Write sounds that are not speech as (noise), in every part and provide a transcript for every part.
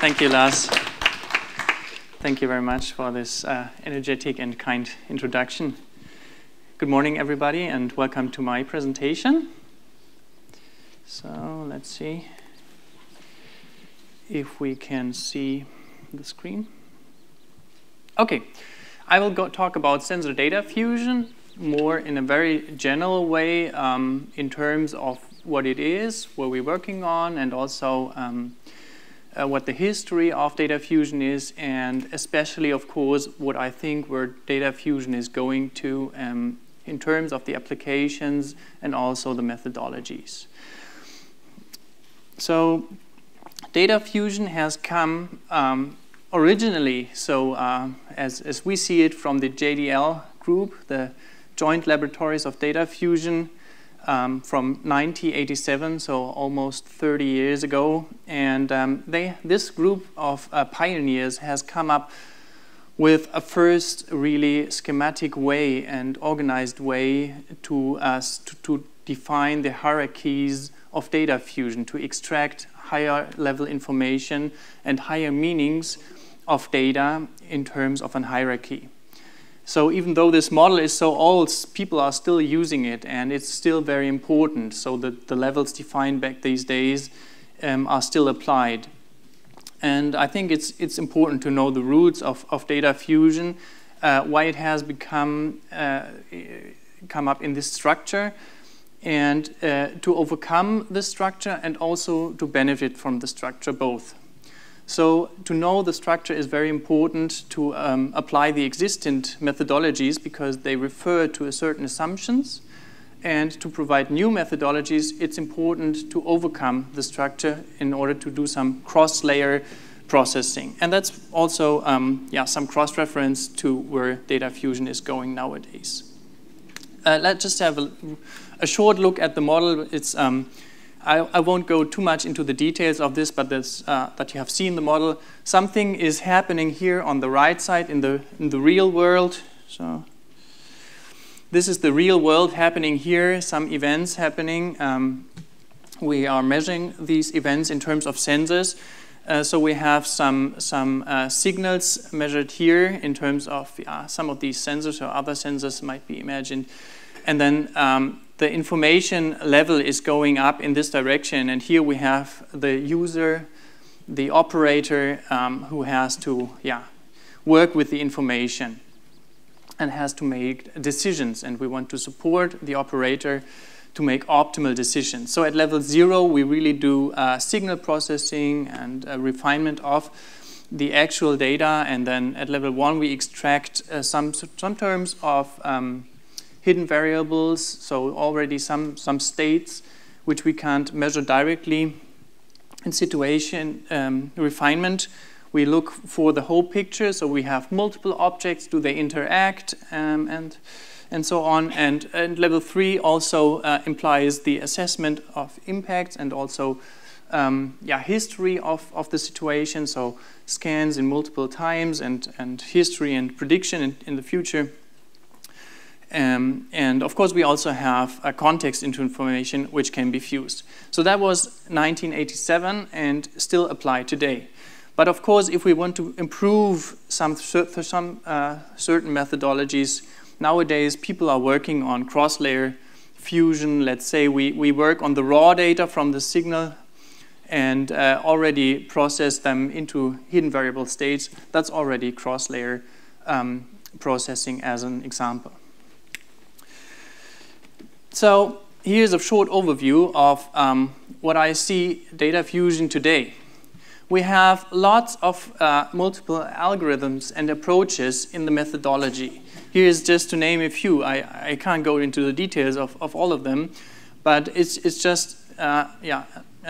Thank you, Lars. Thank you very much for this uh, energetic and kind introduction. Good morning, everybody, and welcome to my presentation. So let's see if we can see the screen. Okay, I will go talk about sensor data fusion more in a very general way um, in terms of what it is, what we're working on, and also um, uh, what the history of data fusion is, and especially, of course, what I think where data fusion is going to um, in terms of the applications and also the methodologies. So data fusion has come um, originally, so uh, as, as we see it from the JDL group, the Joint Laboratories of Data Fusion, um, from 1987, so almost 30 years ago. And um, they, this group of uh, pioneers has come up with a first really schematic way and organized way to, uh, to, to define the hierarchies of data fusion, to extract higher level information and higher meanings of data in terms of an hierarchy. So even though this model is so old, people are still using it and it's still very important. So the, the levels defined back these days um, are still applied. And I think it's, it's important to know the roots of, of data fusion, uh, why it has become uh, come up in this structure, and uh, to overcome the structure and also to benefit from the structure both. So to know the structure is very important to um, apply the existing methodologies because they refer to a certain assumptions. And to provide new methodologies, it's important to overcome the structure in order to do some cross-layer processing. And that's also um, yeah, some cross-reference to where data fusion is going nowadays. Uh, let's just have a, a, short look at the model. It's, um, I, I, won't go too much into the details of this, but this, uh, that you have seen the model. Something is happening here on the right side in the, in the real world. So this is the real world happening here, some events happening. Um, we are measuring these events in terms of sensors. Uh, so we have some, some uh, signals measured here in terms of uh, some of these sensors or other sensors might be imagined. And then um, the information level is going up in this direction. And here we have the user, the operator um, who has to yeah, work with the information and has to make decisions. And we want to support the operator to make optimal decisions. So at level zero, we really do uh, signal processing and uh, refinement of the actual data. And then at level one, we extract uh, some, some terms of um, hidden variables, so already some, some states which we can't measure directly. In situation um, refinement, we look for the whole picture, so we have multiple objects, do they interact, um, and and so on. And, and level three also uh, implies the assessment of impacts and also um, yeah, history of, of the situation, so scans in multiple times and, and history and prediction in, in the future. Um, and of course, we also have a context into information which can be fused. So that was 1987 and still applied today. But of course, if we want to improve some, some uh, certain methodologies, nowadays people are working on cross-layer fusion. Let's say we, we work on the raw data from the signal and uh, already process them into hidden variable states. That's already cross-layer um, processing as an example. So here's a short overview of um, what I see data fusion today. We have lots of uh, multiple algorithms and approaches in the methodology. Here's just to name a few. I, I can't go into the details of, of all of them, but it's, it's just, uh, yeah,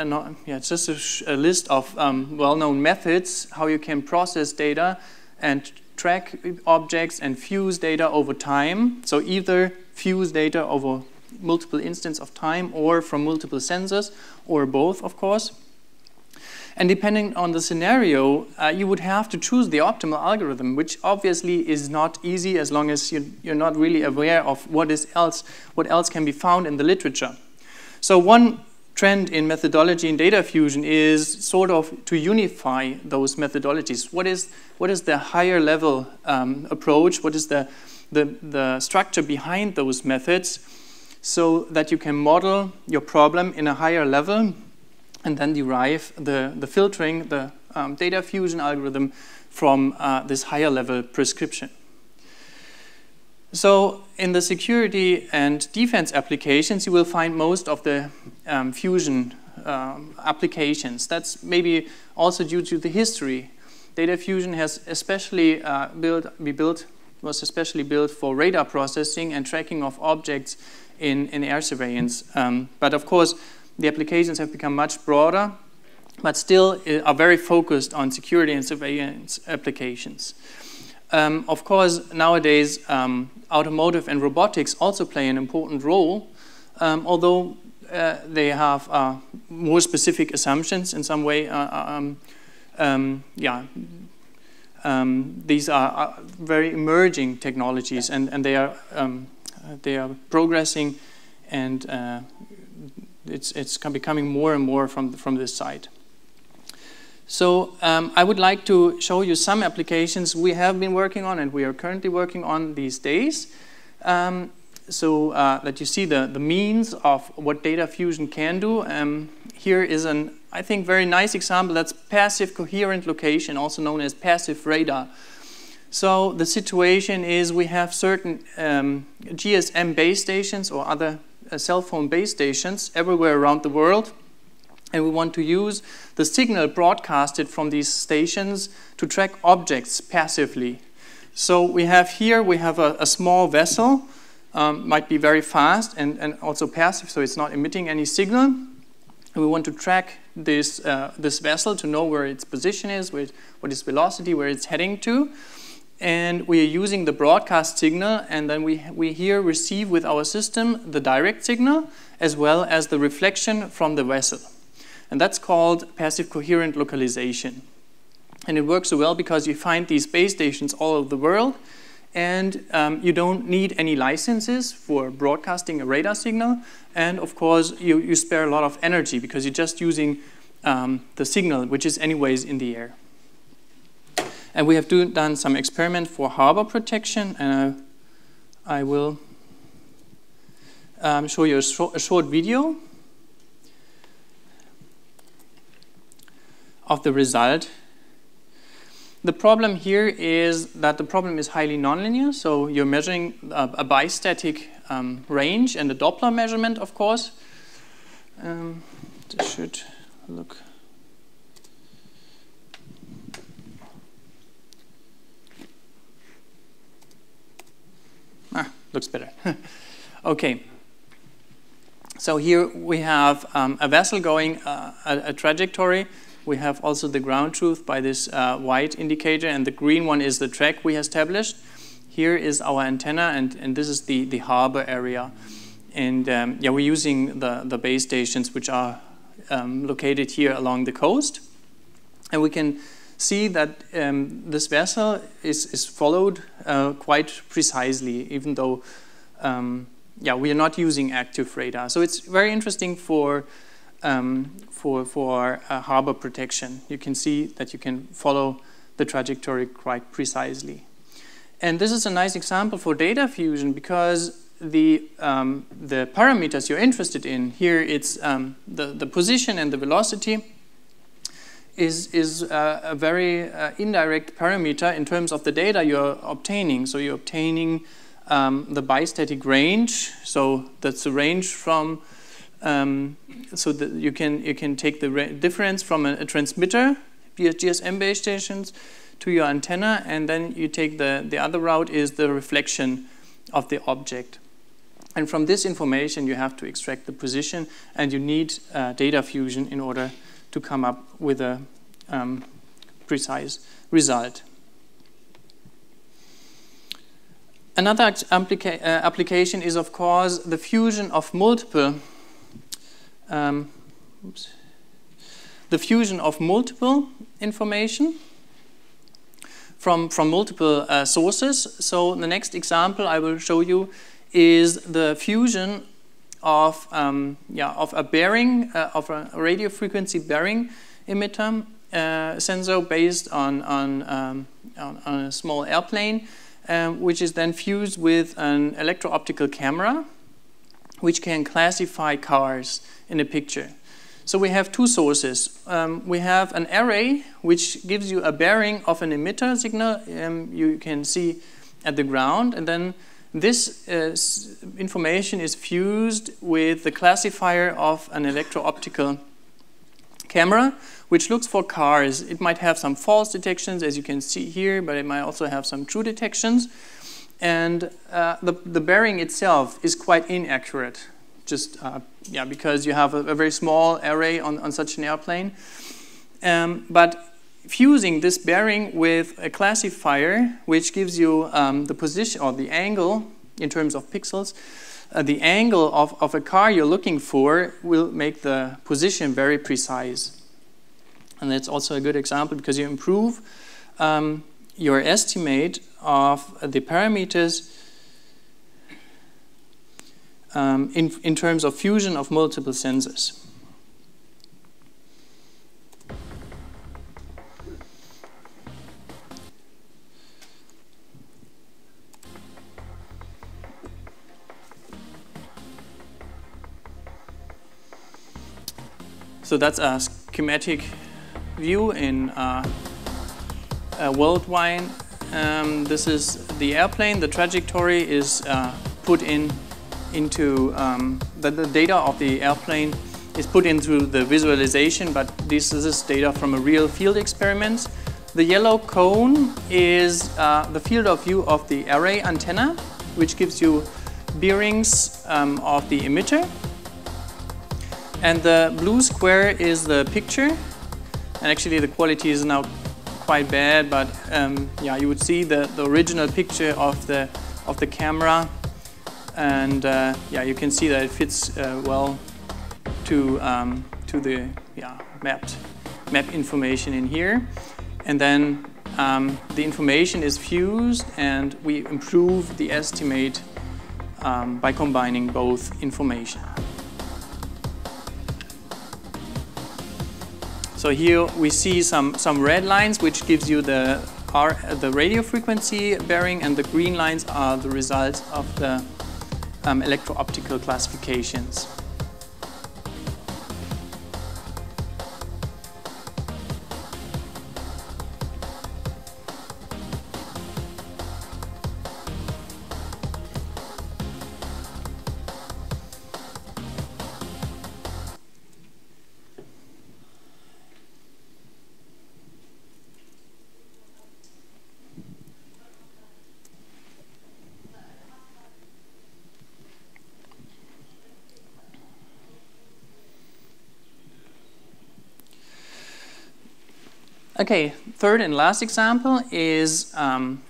not, yeah, it's just a, a list of um, well-known methods how you can process data and track objects and fuse data over time. So either fuse data over multiple instances of time or from multiple sensors or both, of course. And depending on the scenario, uh, you would have to choose the optimal algorithm, which obviously is not easy as long as you, are not really aware of what is else, what else can be found in the literature. So one trend in methodology in data fusion is sort of to unify those methodologies. What is, what is the higher level um, approach? What is the, the, the structure behind those methods so that you can model your problem in a higher level and then derive the, the filtering, the um, data fusion algorithm from uh, this higher level prescription. So in the security and defense applications, you will find most of the um, fusion um, applications. That's maybe also due to the history. Data fusion has especially uh, built, we built, was especially built for radar processing and tracking of objects in, in air surveillance. Um, but of course, the applications have become much broader, but still uh, are very focused on security and surveillance applications. Um, of course, nowadays, um, automotive and robotics also play an important role, um, although uh, they have uh, more specific assumptions in some way. Uh, uh um, um, yeah, um, these are very emerging technologies, and, and they are they are progressing, and uh, it's it's becoming more and more from from this side. So um, I would like to show you some applications we have been working on and we are currently working on these days. Um, so uh, that you see the, the means of what data fusion can do. Um, here is an, I think, very nice example. That's passive coherent location, also known as passive radar. So the situation is we have certain um, GSM base stations or other uh, cell phone base stations everywhere around the world and we want to use the signal broadcasted from these stations to track objects passively. So we have here, we have a, a small vessel, um, might be very fast and, and also passive, so it's not emitting any signal. And we want to track this, uh, this vessel to know where its position is, where, what its velocity, where it's heading to. And we are using the broadcast signal, and then we, we here receive with our system the direct signal as well as the reflection from the vessel. And that's called passive coherent localization. And it works so well because you find these base stations all over the world, and um, you don't need any licenses for broadcasting a radar signal. And of course, you, you spare a lot of energy because you're just using um, the signal, which is anyways in the air. And we have do, done some experiment for harbor protection, and I will um, show you a, a short video. of the result. The problem here is that the problem is highly nonlinear, so you're measuring a, a bistatic um, range and a Doppler measurement, of course. Um, this should look. Looks better. (laughs) okay. So here we have um, a vessel going uh, a, a trajectory we have also the ground truth by this uh, white indicator, and the green one is the track we established. Here is our antenna, and, and this is the, the harbor area. And um, yeah, we're using the, the base stations, which are um, located here along the coast. And we can see that um, this vessel is, is followed uh, quite precisely, even though um, yeah, we are not using active radar. So it's very interesting for um, for, for uh, harbor protection. You can see that you can follow the trajectory quite precisely. And this is a nice example for data fusion because the, um, the parameters you're interested in, here it's um, the, the position and the velocity, is, is uh, a very uh, indirect parameter in terms of the data you're obtaining. So you're obtaining um, the bistatic range, so that's the range from um, so that you can you can take the difference from a, a transmitter via GSM base stations to your antenna, and then you take the the other route is the reflection of the object. And from this information, you have to extract the position, and you need uh, data fusion in order to come up with a um, precise result. Another applica uh, application is, of course, the fusion of multiple um, the fusion of multiple information from, from multiple uh, sources. So the next example I will show you is the fusion of, um, yeah, of a bearing, uh, of a radio frequency bearing emitter uh, sensor based on, on, um, on, on, a small airplane, um, which is then fused with an electro-optical camera, which can classify cars in a picture. So we have two sources. Um, we have an array, which gives you a bearing of an emitter signal um, you can see at the ground, and then this uh, information is fused with the classifier of an electro-optical camera, which looks for cars. It might have some false detections, as you can see here, but it might also have some true detections. And uh, the, the bearing itself is quite inaccurate, just uh, yeah, because you have a, a, very small array on, on such an airplane. Um, but fusing this bearing with a classifier, which gives you um, the position or the angle in terms of pixels, uh, the angle of, of a car you're looking for will make the position very precise. And that's also a good example because you improve um, your estimate of the parameters um, in, in terms of fusion of multiple sensors. So that's a schematic view in uh, worldwide. Um, this is the airplane. The trajectory is uh, put in into um, the, the, data of the airplane is put into the visualization, but this is data from a real field experiment. The yellow cone is uh, the field of view of the array antenna, which gives you bearings um, of the emitter. And the blue square is the picture. And actually the quality is now quite bad, but um, yeah, you would see the, the original picture of the, of the camera. And uh, yeah, you can see that it fits uh, well to, um, to the yeah, mapped map information in here. And then um, the information is fused and we improve the estimate um, by combining both information. So here we see some, some red lines, which gives you the, R, the radio frequency bearing, and the green lines are the results of the um, electro-optical classifications. Okay, third and last example is um,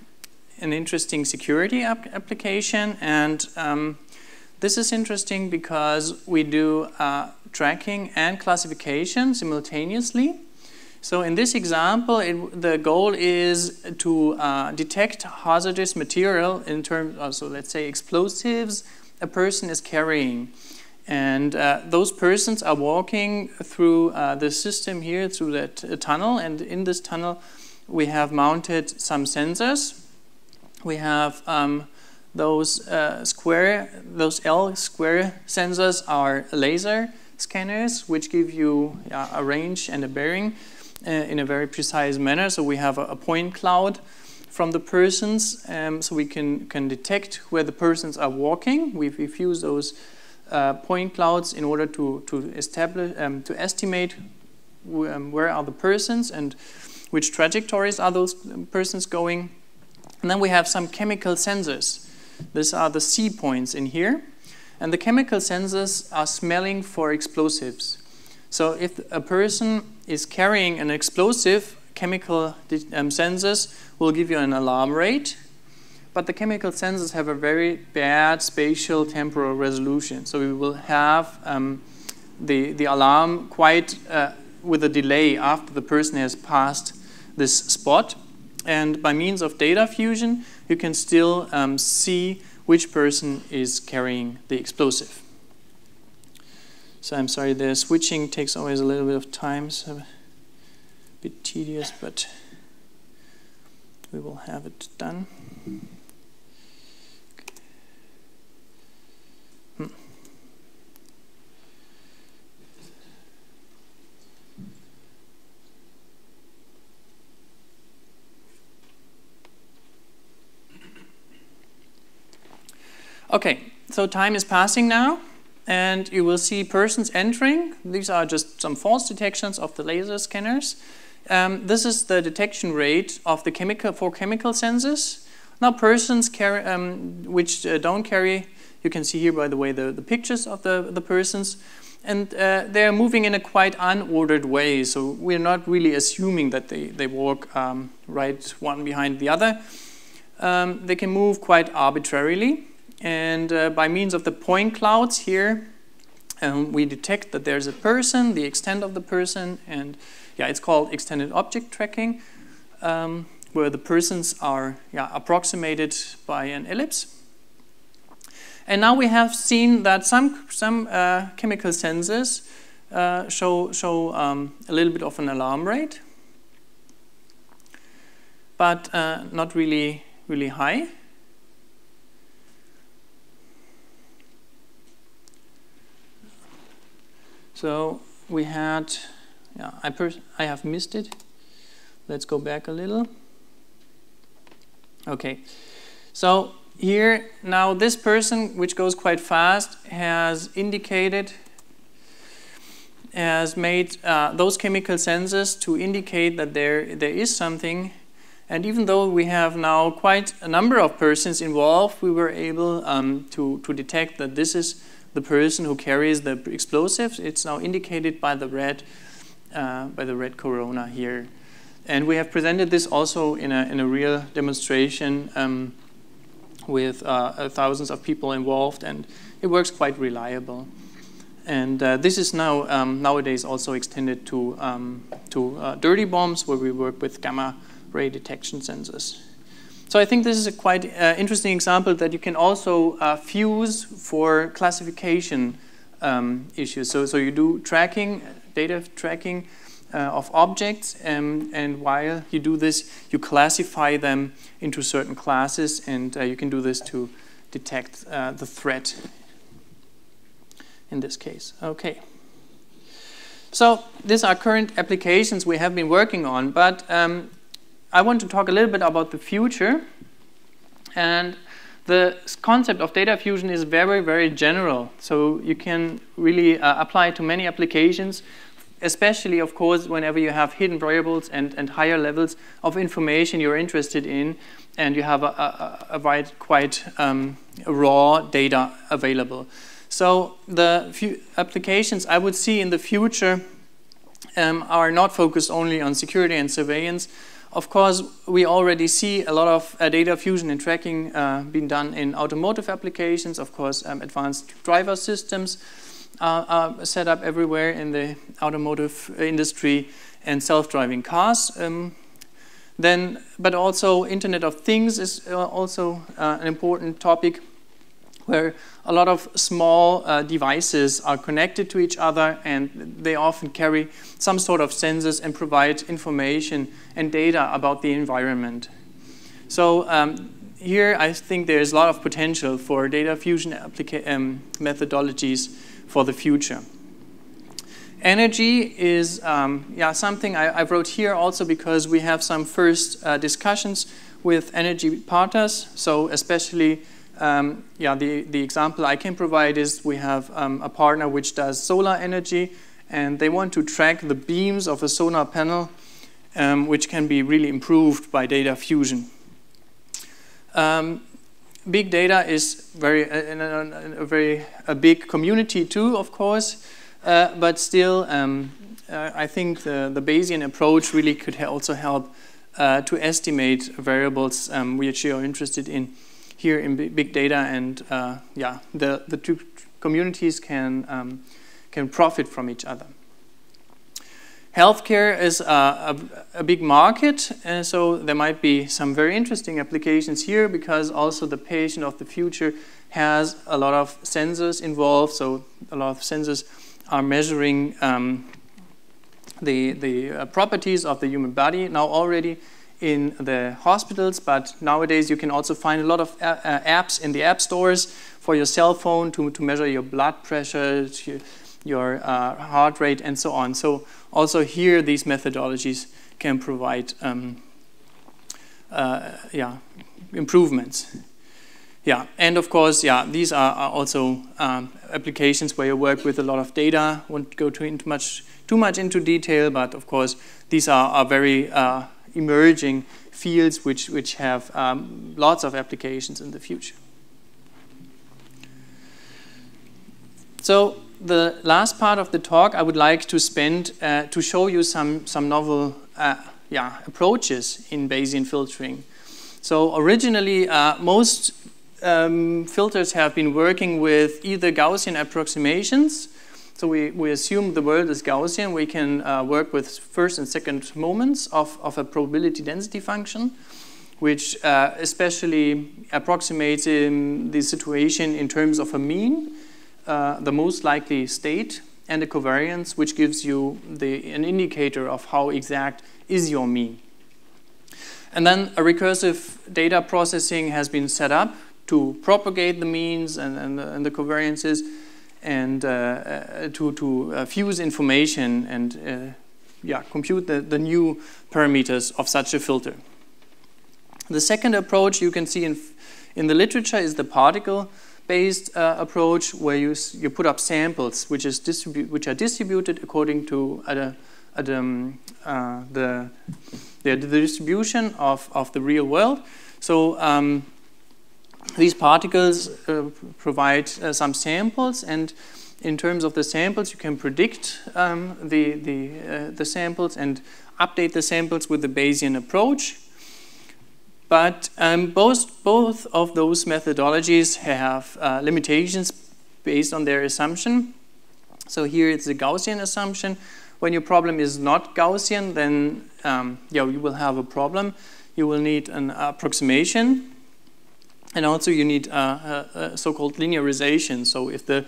an interesting security ap application. And um, this is interesting because we do uh, tracking and classification simultaneously. So in this example, it, the goal is to uh, detect hazardous material in terms of, so let's say explosives a person is carrying. And uh, those persons are walking through uh, the system here, through that uh, tunnel. And in this tunnel, we have mounted some sensors. We have um, those uh, square, those L square sensors are laser scanners, which give you a range and a bearing uh, in a very precise manner. So we have a, a point cloud from the persons, um, so we can, can detect where the persons are walking. We've, we've used those uh, point clouds in order to, to establish, um, to estimate um, where are the persons and which trajectories are those persons going. And then we have some chemical sensors. These are the C points in here. And the chemical sensors are smelling for explosives. So if a person is carrying an explosive, chemical um, sensors will give you an alarm rate but the chemical sensors have a very bad spatial temporal resolution. So we will have um, the, the alarm quite uh, with a delay after the person has passed this spot. And by means of data fusion, you can still um, see which person is carrying the explosive. So I'm sorry, the switching takes always a little bit of time, so a bit tedious, but we will have it done. Okay, so time is passing now, and you will see persons entering. These are just some false detections of the laser scanners. Um, this is the detection rate of the chemical for chemical sensors. Now, persons carry, um, which uh, don't carry, you can see here, by the way, the, the pictures of the, the persons, and uh, they're moving in a quite unordered way. So we're not really assuming that they, they walk um, right one behind the other. Um, they can move quite arbitrarily. And uh, by means of the point clouds here, um, we detect that there's a person, the extent of the person, and yeah, it's called extended object tracking, um, where the persons are yeah, approximated by an ellipse. And now we have seen that some, some uh, chemical sensors uh, show, show um, a little bit of an alarm rate, but uh, not really, really high. So we had, yeah, I, I have missed it. Let's go back a little. Okay, so here now this person, which goes quite fast, has indicated, has made uh, those chemical sensors to indicate that there, there is something. And even though we have now quite a number of persons involved, we were able um, to, to detect that this is the person who carries the explosives. It's now indicated by the red, uh, by the red corona here. And we have presented this also in a, in a real demonstration um, with uh, thousands of people involved, and it works quite reliable. And uh, this is now um, nowadays also extended to, um, to uh, dirty bombs, where we work with gamma ray detection sensors. So I think this is a quite uh, interesting example that you can also uh, fuse for classification um, issues. So, so you do tracking, data tracking uh, of objects, um, and while you do this, you classify them into certain classes, and uh, you can do this to detect uh, the threat in this case. Okay. So these are current applications we have been working on, but um, I want to talk a little bit about the future. And the concept of data fusion is very, very general. So you can really uh, apply to many applications, especially, of course, whenever you have hidden variables and, and higher levels of information you're interested in, and you have a, a, a wide, quite um, raw data available. So the few applications I would see in the future um, are not focused only on security and surveillance, of course, we already see a lot of uh, data fusion and tracking uh, being done in automotive applications. Of course, um, advanced driver systems uh, are set up everywhere in the automotive industry and self-driving cars. Um, then, but also Internet of Things is uh, also uh, an important topic where a lot of small uh, devices are connected to each other and they often carry some sort of sensors and provide information and data about the environment. So um, here I think there's a lot of potential for data fusion um, methodologies for the future. Energy is um, yeah, something I, I, wrote here also because we have some first uh, discussions with energy partners, so especially um, yeah, the, the example I can provide is we have um, a partner which does solar energy, and they want to track the beams of a solar panel, um, which can be really improved by data fusion. Um, big data is very a, a, a, very a big community too, of course, uh, but still, um, uh, I think the, the Bayesian approach really could also help uh, to estimate variables um, which you are interested in here in big data, and uh, yeah, the, the two communities can, um, can profit from each other. Healthcare is a, a, a big market, and so there might be some very interesting applications here because also the patient of the future has a lot of sensors involved, so a lot of sensors are measuring um, the, the uh, properties of the human body now already in the hospitals, but nowadays you can also find a lot of uh, uh apps in the app stores for your cell phone to, to measure your blood pressure, your, uh, heart rate, and so on. So also here, these methodologies can provide um, uh, yeah, improvements. Yeah, and of course, yeah, these are, are also um, applications where you work with a lot of data. Won't go too into much too much into detail, but of course, these are, are very uh, emerging fields which which have um, lots of applications in the future. So the last part of the talk, I would like to spend uh, to show you some some novel uh, yeah approaches in Bayesian filtering. So originally, uh, most um, filters have been working with either Gaussian approximations. So we, we assume the world is Gaussian. We can uh, work with first and second moments of, of a probability density function, which uh, especially approximates the situation in terms of a mean, uh, the most likely state, and a covariance, which gives you the, an indicator of how exact is your mean. And then a recursive data processing has been set up to propagate the means and, and, and the covariances and uh, uh, to, to uh, fuse information and yeah, compute the, the new parameters of such a filter. The second approach you can see in, in the literature is the particle-based uh, approach where you, you put up samples which, is distribu which are distributed according to um, the, the, the, distribution of, of the real world. So um, these particles uh, provide uh, some samples and in terms of the samples you can predict um, the, the, uh, the samples and update the samples with the Bayesian approach. But um, both, both of those methodologies have uh, limitations based on their assumption. So here it's a Gaussian assumption. When your problem is not Gaussian, then um, yeah, you will have a problem. You will need an approximation and also you need a, a, a so-called linearization. So if the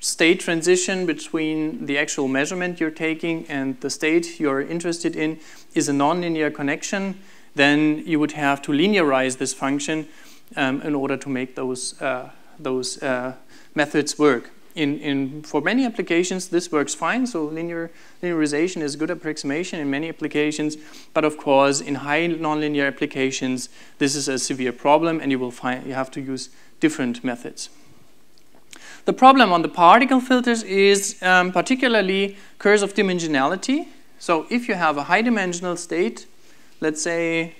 state transition between the actual measurement you're taking and the state you're interested in is a nonlinear connection, then you would have to linearize this function um, in order to make those, uh, those uh, methods work in, in, for many applications, this works fine. So linear, linearization is good approximation in many applications. But of course, in high nonlinear applications, this is a severe problem, and you will find you have to use different methods. The problem on the particle filters is um, particularly curse of dimensionality. So if you have a high dimensional state, let's say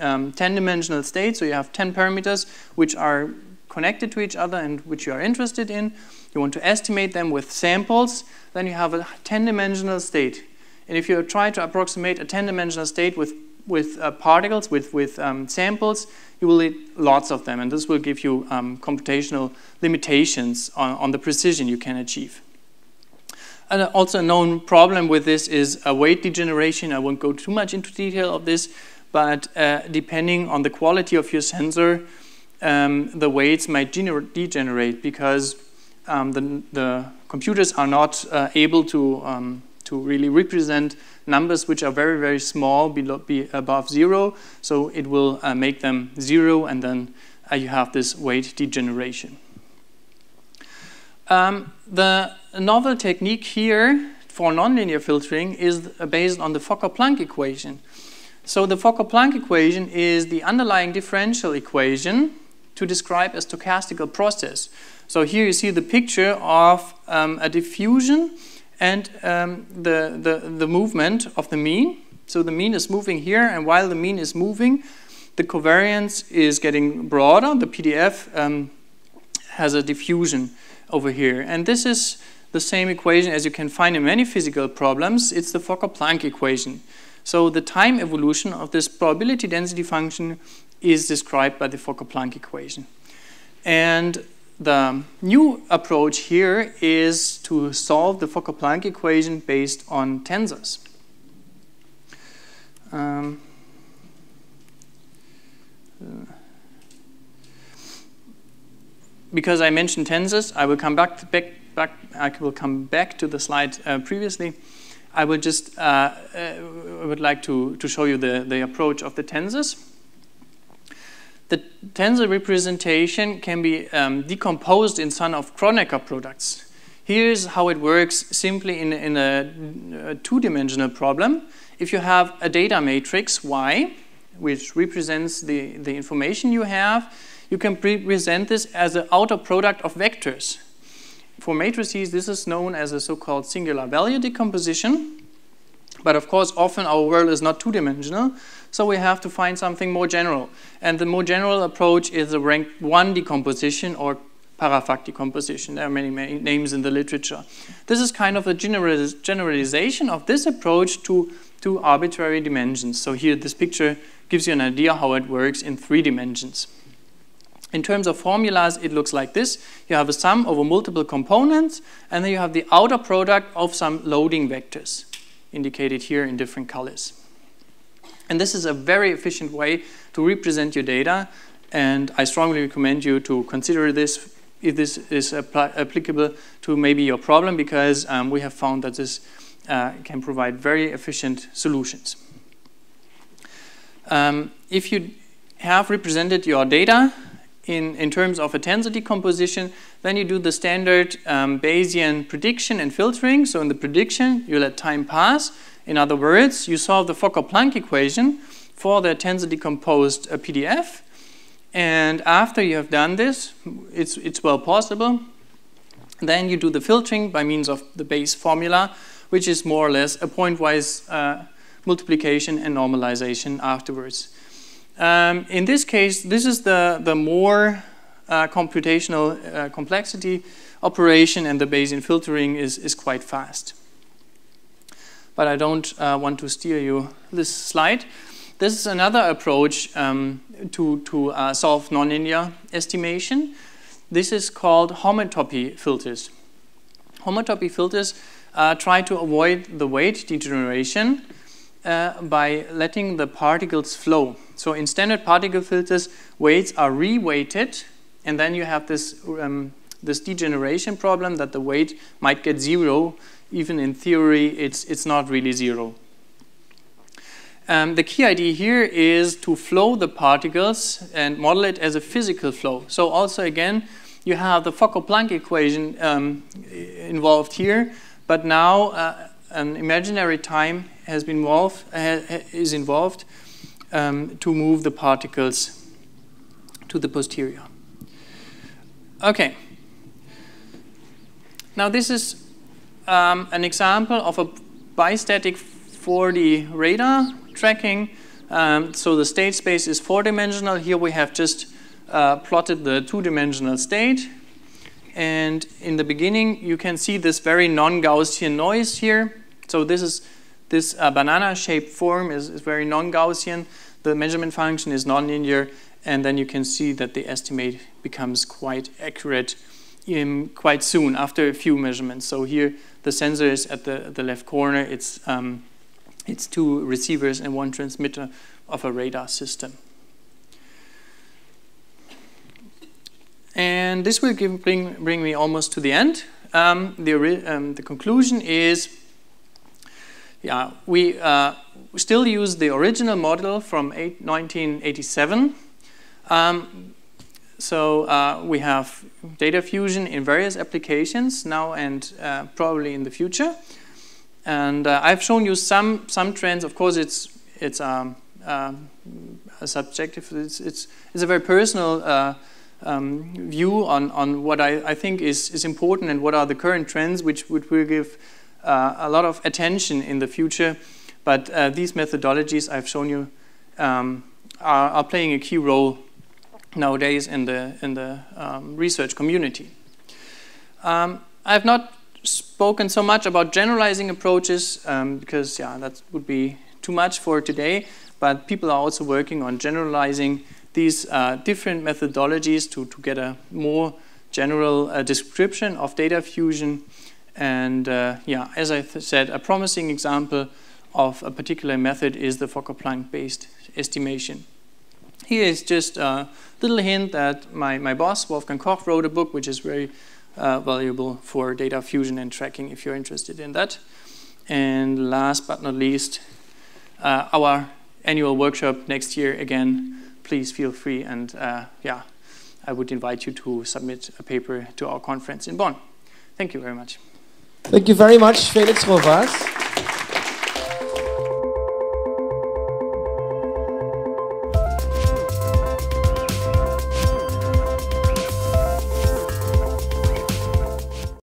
um, 10 dimensional state, so you have 10 parameters which are connected to each other and which you are interested in. You want to estimate them with samples. Then you have a 10-dimensional state. And if you try to approximate a 10-dimensional state with, with uh, particles, with, with um, samples, you will need lots of them. And this will give you um, computational limitations on, on the precision you can achieve. And also a known problem with this is a weight degeneration. I won't go too much into detail of this, but uh, depending on the quality of your sensor, um, the weights might degenerate because um, the, the, computers are not uh, able to, um, to really represent numbers which are very, very small, below, be above zero. So it will uh, make them zero, and then uh, you have this weight degeneration. Um, the novel technique here for nonlinear filtering is based on the Fokker-Planck equation. So the Fokker-Planck equation is the underlying differential equation to describe a stochastical process. So here you see the picture of um, a diffusion and um, the, the, the movement of the mean. So the mean is moving here, and while the mean is moving, the covariance is getting broader. The PDF um, has a diffusion over here. And this is the same equation as you can find in many physical problems. It's the Fokker-Planck equation. So the time evolution of this probability density function is described by the Fokker-Planck equation. And the new approach here is to solve the Fokker-Planck equation based on tensors. Um, because I mentioned tensors, I will come back, back back, I will come back to the slide uh, previously. I will just uh, uh, would like to, to show you the, the approach of the tensors. The tensor representation can be um, decomposed in sum of Kronecker products. Here's how it works simply in, in a, a two-dimensional problem. If you have a data matrix Y, which represents the, the information you have, you can present this as an outer product of vectors. For matrices, this is known as a so-called singular value decomposition. But of course, often our world is not two-dimensional, so we have to find something more general. And the more general approach is a rank 1 decomposition or PARAFAC decomposition. There are many, many names in the literature. This is kind of a generaliz generalization of this approach to, to arbitrary dimensions. So here, this picture gives you an idea how it works in three dimensions. In terms of formulas, it looks like this. You have a sum over multiple components, and then you have the outer product of some loading vectors, indicated here in different colors. And this is a very efficient way to represent your data, and I strongly recommend you to consider this if this is applicable to maybe your problem, because um, we have found that this uh, can provide very efficient solutions. Um, if you have represented your data in, in terms of a tensor decomposition, then you do the standard um, Bayesian prediction and filtering. So in the prediction, you let time pass. In other words, you solve the Fokker-Planck equation for the tensor decomposed uh, PDF. And after you have done this, it's, it's well possible. Then you do the filtering by means of the Bayes formula, which is more or less a pointwise uh, multiplication and normalization afterwards. Um, in this case, this is the, the more uh, computational uh, complexity operation and the Bayesian filtering is, is quite fast. But I don't uh, want to steer you this slide. This is another approach um, to, to uh, solve nonlinear estimation. This is called homotopy filters. Homotopy filters uh, try to avoid the weight degeneration uh, by letting the particles flow. So in standard particle filters, weights are reweighted, and then you have this, um, this degeneration problem that the weight might get zero. Even in theory, it's, it's not really zero. Um, the key idea here is to flow the particles and model it as a physical flow. So also again, you have the Fokker-Planck equation um, involved here, but now uh, an imaginary time has been involved, uh, is involved um, to move the particles to the posterior. Okay. Now this is um, an example of a bistatic 4D radar tracking. Um, so the state space is four-dimensional. Here we have just uh, plotted the two-dimensional state. And in the beginning, you can see this very non-Gaussian noise here. So this is this uh, banana-shaped form is, is very non-Gaussian. The measurement function is nonlinear, and then you can see that the estimate becomes quite accurate quite soon after a few measurements. So here the sensor is at the, the left corner. It's, um, it's two receivers and one transmitter of a radar system. And this will give, bring, bring me almost to the end. Um, the, um, the conclusion is yeah, we uh, still use the original model from eight, 1987. Um, so uh, we have data fusion in various applications now and uh, probably in the future. And uh, I've shown you some some trends. Of course, it's it's um, um a subjective. It's, it's it's a very personal uh, um, view on on what I, I think is is important and what are the current trends, which would will give uh, a lot of attention in the future. But uh, these methodologies I've shown you um, are, are, playing a key role nowadays in the, in the um, research community. Um, I have not spoken so much about generalizing approaches um, because yeah, that would be too much for today. But people are also working on generalizing these uh, different methodologies to, to get a more general uh, description of data fusion and uh, yeah, as I said, a promising example of a particular method is the Fokker-Planck based estimation. Here is just a little hint that my, my boss, Wolfgang Koch, wrote a book which is very uh, valuable for data fusion and tracking if you're interested in that. And last but not least, uh, our annual workshop next year again. Please feel free and uh, yeah, I would invite you to submit a paper to our conference in Bonn. Thank you very much. Thank you very much, Felix Govaers.